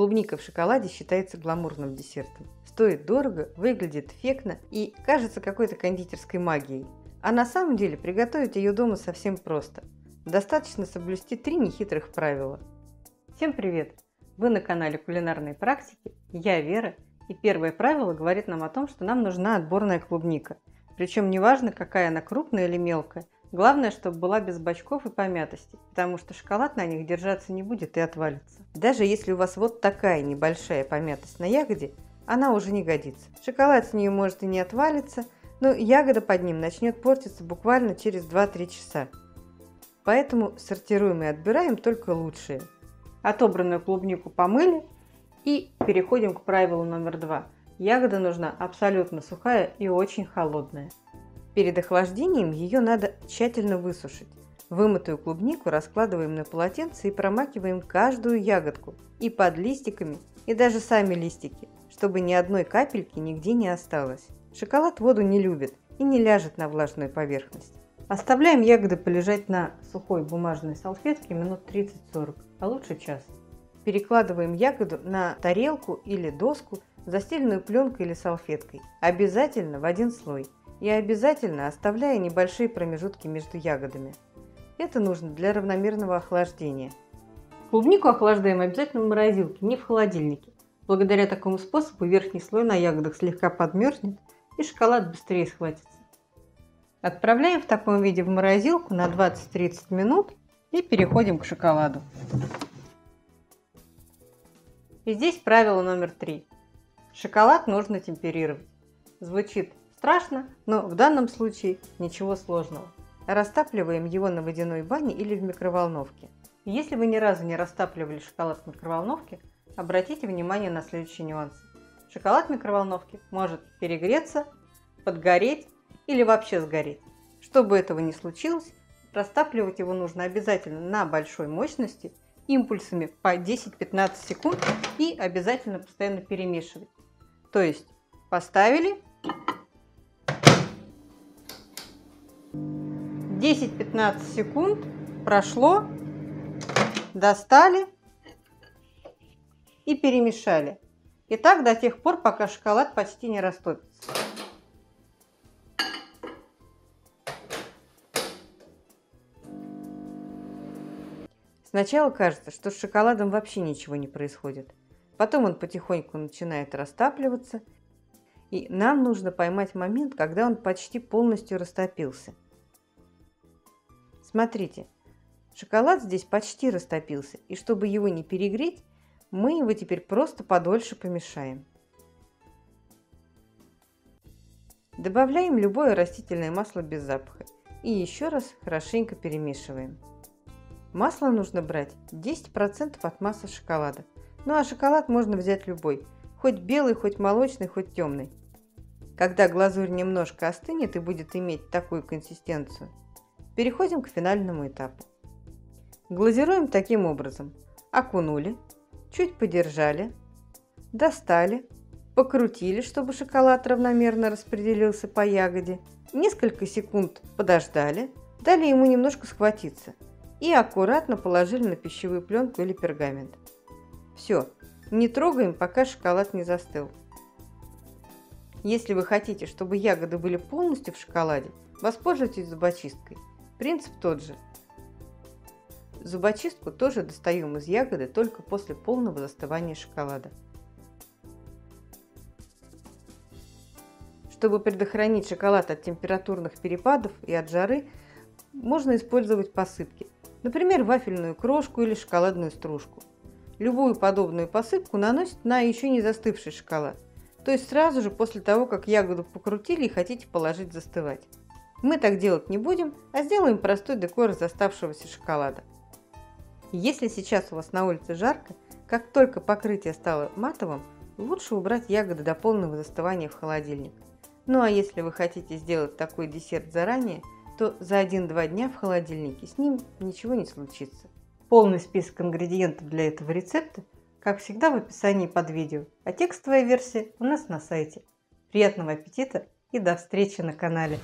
клубника в шоколаде считается гламурным десертом. Стоит дорого, выглядит эффектно и кажется какой-то кондитерской магией. А на самом деле приготовить ее дома совсем просто. Достаточно соблюсти три нехитрых правила. Всем привет! Вы на канале Кулинарные практики, я Вера, и первое правило говорит нам о том, что нам нужна отборная клубника. Причем неважно, какая она крупная или мелкая, Главное, чтобы была без бачков и помятости, потому что шоколад на них держаться не будет и отвалится. Даже если у вас вот такая небольшая помятость на ягоде, она уже не годится. Шоколад с нее может и не отвалиться, но ягода под ним начнет портиться буквально через 2-3 часа. Поэтому сортируем и отбираем только лучшие. Отобранную клубнику помыли и переходим к правилу номер два. Ягода нужна абсолютно сухая и очень холодная. Перед охлаждением ее надо тщательно высушить. Вымытую клубнику раскладываем на полотенце и промакиваем каждую ягодку и под листиками, и даже сами листики, чтобы ни одной капельки нигде не осталось. Шоколад воду не любит и не ляжет на влажную поверхность. Оставляем ягоды полежать на сухой бумажной салфетке минут 30-40, а лучше час. Перекладываем ягоду на тарелку или доску, застеленную пленкой или салфеткой, обязательно в один слой – и обязательно оставляя небольшие промежутки между ягодами. Это нужно для равномерного охлаждения. Клубнику охлаждаем обязательно в морозилке, не в холодильнике. Благодаря такому способу верхний слой на ягодах слегка подмерзнет и шоколад быстрее схватится. Отправляем в таком виде в морозилку на 20-30 минут и переходим к шоколаду. И здесь правило номер три. Шоколад нужно темперировать. Звучит Страшно, но в данном случае ничего сложного. Растапливаем его на водяной бане или в микроволновке. Если вы ни разу не растапливали шоколад в микроволновке, обратите внимание на следующие нюансы. Шоколад в микроволновке может перегреться, подгореть или вообще сгореть. Чтобы этого не случилось, растапливать его нужно обязательно на большой мощности, импульсами по 10-15 секунд и обязательно постоянно перемешивать. То есть поставили, 10-15 секунд прошло, достали и перемешали. И так до тех пор, пока шоколад почти не растопится. Сначала кажется, что с шоколадом вообще ничего не происходит. Потом он потихоньку начинает растапливаться, и нам нужно поймать момент, когда он почти полностью растопился – Смотрите, шоколад здесь почти растопился, и чтобы его не перегреть, мы его теперь просто подольше помешаем. Добавляем любое растительное масло без запаха и еще раз хорошенько перемешиваем. Масло нужно брать 10% от массы шоколада. Ну а шоколад можно взять любой, хоть белый, хоть молочный, хоть темный. Когда глазурь немножко остынет и будет иметь такую консистенцию, Переходим к финальному этапу. Глазируем таким образом. Окунули, чуть подержали, достали, покрутили, чтобы шоколад равномерно распределился по ягоде, несколько секунд подождали, дали ему немножко схватиться и аккуратно положили на пищевую пленку или пергамент. Все, не трогаем, пока шоколад не застыл. Если вы хотите, чтобы ягоды были полностью в шоколаде, воспользуйтесь зубочисткой – Принцип тот же. Зубочистку тоже достаем из ягоды только после полного застывания шоколада. Чтобы предохранить шоколад от температурных перепадов и от жары, можно использовать посыпки. Например, вафельную крошку или шоколадную стружку. Любую подобную посыпку наносят на еще не застывший шоколад. То есть сразу же после того, как ягоду покрутили и хотите положить застывать. Мы так делать не будем, а сделаем простой декор из оставшегося шоколада. Если сейчас у вас на улице жарко, как только покрытие стало матовым, лучше убрать ягоды до полного застывания в холодильник. Ну а если вы хотите сделать такой десерт заранее, то за 1-2 дня в холодильнике с ним ничего не случится. Полный список ингредиентов для этого рецепта, как всегда, в описании под видео, а текстовая версия у нас на сайте. Приятного аппетита и до встречи на канале!